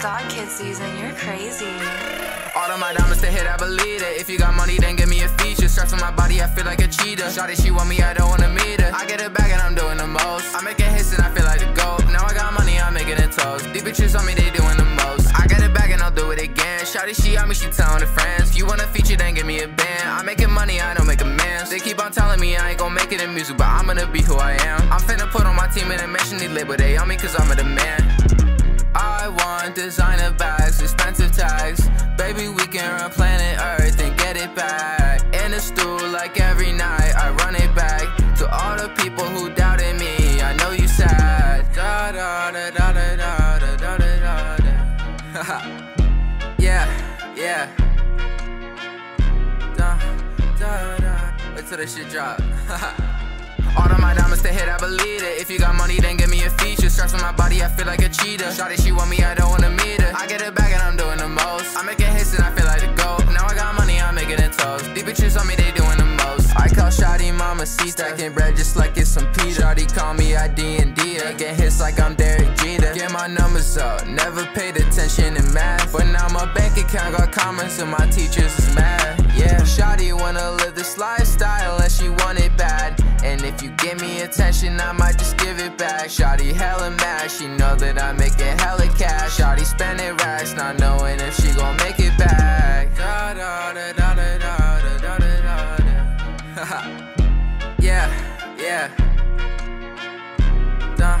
god, Kidszn, you're crazy. All of my diamonds to hit, I believe it. If you got money, then give me a feature. Straps on my body, I feel like a cheetah. Shawty, she want me, I don't wanna meet her. I get it back and I'm doing the most. I make it hits and I feel like the GOAT. Now I got money, I'm making it toast. These bitches on me, they doing the most. I get it back and I'll do it again. Shawty, she on me, she telling her friends. If you want a feature, then give me a band. I'm making money, I don't make amends. They keep on telling me I ain't gon' make it in music, but I'm gonna be who I am. I'm finna put on my team and mention the label, they on me cause I'm a demand. Want designer bags, expensive tags. Baby, we can run planet Earth and get it back. In the stool, like every night, I run it back. To all the people who doubted me, I know you sad. Da da da da da da da da da da. yeah, yeah. Da da da. Wait till this shit drop. All of my diamonds to hit, I believe it. If you got money, then Straps on my body, I feel like a cheetah. Shawty, she want me, I don't wanna meet her. I get it back and I'm doing the most. I make it hits and I feel like the GOAT. Now I got money, I'm making it toast. These bitches on me, they doing the most. I call Shawty Mama C, stacking bread just like it's some Peter. Shawty call me ID and D. Get hits like I'm Derek Jeter. Get my numbers up, never paid attention in math. But now my bank account got comments and my teachers is mad. Yeah, Shawty wanna live this lifestyle and she want it bad. And if you give me attention, I might just give it back. Shawty hella mad, she know that I make it hella cash. Shawty spending racks, not knowing if she gon' make it back. Da da da da da da da da da yeah, yeah. Da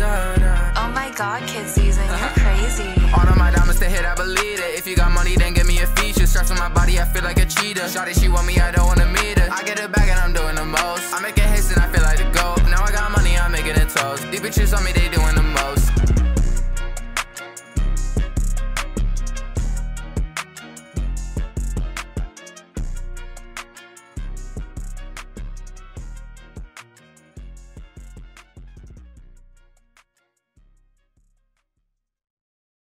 da da. Oh my god, Kidszn, you're uh-huh. crazy. All of my diamonds to hit, I believe it. If you got money, then give me a feature. Straps on my body, I feel like a cheetah. Shawty, she want me, I don't